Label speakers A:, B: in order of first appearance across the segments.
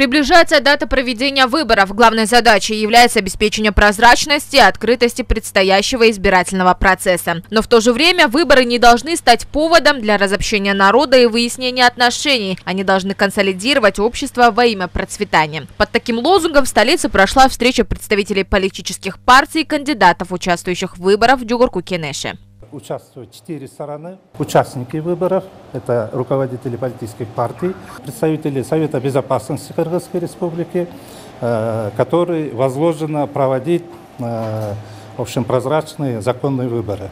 A: Приближается дата проведения выборов. Главной задачей является обеспечение прозрачности и открытости предстоящего избирательного процесса. Но в то же время выборы не должны стать поводом для разобщения народа и выяснения отношений. Они должны консолидировать общество во имя процветания. Под таким лозунгом в столице прошла встреча представителей политических партий и кандидатов, участвующих в выборах в Дюгурку-Кенеше
B: участвуют четыре стороны. Участники выборов – это руководители политических партий, представители Совета Безопасности Кыргызской Республики, э, который возложено проводить э, в общем, прозрачные законные выборы.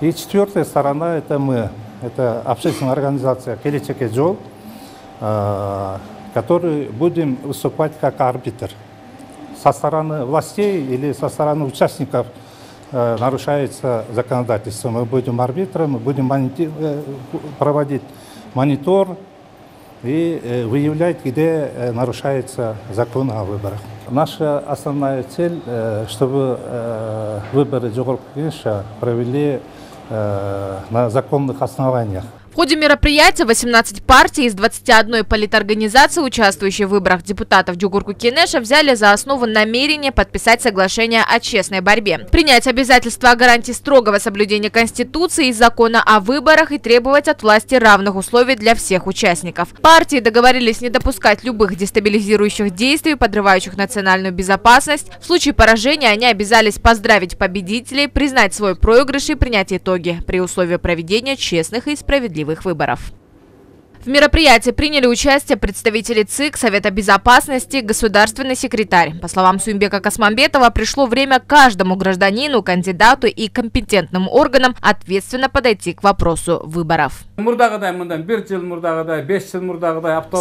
B: И четвертая сторона – это мы, это общественная организация Келечеке Джол, э, который будем выступать как арбитр со стороны властей или со стороны участников – нарушается законодательство. Мы будем арбитром, мы будем э, проводить монитор и э, выявлять, где нарушается закон о выборах. Наша основная цель, чтобы выборы Джогорка провели на законных основаниях.
A: В ходе мероприятия 18 партий из 21 политорганизации, участвующие в выборах депутатов Дюгурку Кенеша, взяли за основу намерение подписать соглашение о честной борьбе, принять обязательства о гарантии строгого соблюдения Конституции и закона о выборах и требовать от власти равных условий для всех участников. Партии договорились не допускать любых дестабилизирующих действий, подрывающих национальную безопасность. В случае поражения они обязались поздравить победителей, признать свой проигрыш и принять итоги при условии проведения честных и справедливых справедливых выборов. В мероприятии приняли участие представители ЦИК, Совета безопасности, государственный секретарь. По словам Суимбека Космамбетова, пришло время каждому гражданину, кандидату и компетентным органам ответственно подойти к вопросу выборов.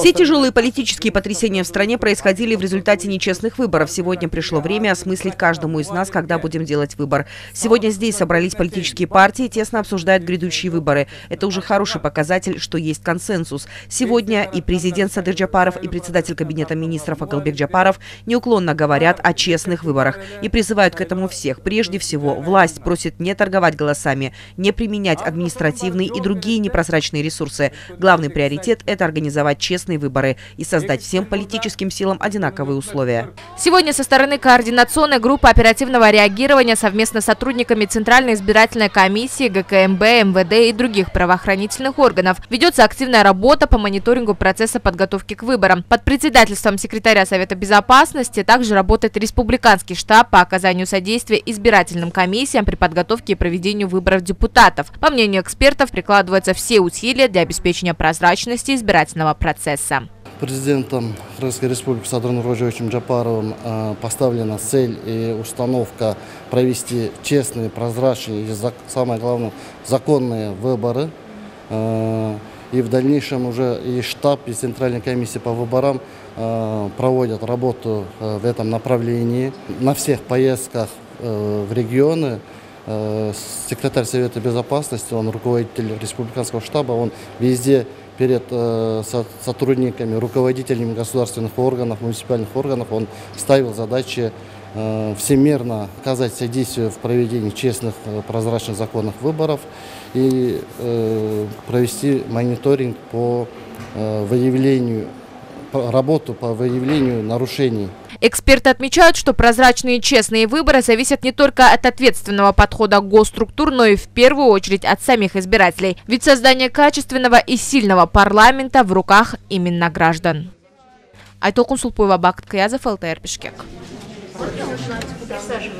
C: Все тяжелые политические потрясения в стране происходили в результате нечестных выборов. Сегодня пришло время осмыслить каждому из нас, когда будем делать выбор. Сегодня здесь собрались политические партии, тесно обсуждают грядущие выборы. Это уже хороший показатель, что есть консенсус консенсус. Сегодня и президент Садыр Джапаров, и председатель Кабинета министров Агалбек Джапаров неуклонно говорят о честных выборах и призывают к этому всех. Прежде всего, власть просит не торговать голосами, не применять административные и другие непрозрачные ресурсы. Главный приоритет – это организовать честные выборы и создать всем политическим силам одинаковые условия.
A: Сегодня со стороны координационной группы оперативного реагирования совместно с сотрудниками Центральной избирательной комиссии, ГКМБ, МВД и других правоохранительных органов ведется активная работа работа по мониторингу процесса подготовки к выборам. Под председательством секретаря Совета Безопасности также работает республиканский штаб по оказанию содействия избирательным комиссиям при подготовке и проведению выборов депутатов. По мнению экспертов, прикладываются все усилия для обеспечения прозрачности избирательного процесса
D: президентом Крымской Республики Садром Рожевичем Джапаровым э, поставлена цель и установка провести честные, прозрачные и, самое главное, законные выборы. И в дальнейшем уже и штаб, и Центральная комиссия по выборам э, проводят работу э, в этом направлении. На всех поездках э, в регионы секретарь Совета Безопасности, он руководитель республиканского штаба, он везде перед сотрудниками, руководителями государственных органов, муниципальных органов, он ставил задачи Э, всемирно оказать содействие в проведении честных, э, прозрачных, законных выборов и э, провести мониторинг по выявлению, работу по выявлению нарушений.
A: Эксперты отмечают, что прозрачные и честные выборы зависят не только от ответственного подхода госструктур, но и в первую очередь от самих избирателей. Ведь создание качественного и сильного парламента в руках именно граждан. Айтолкун Сулпуева, Бакт Каязов, ЛТР Бишкек. Присаживайтесь.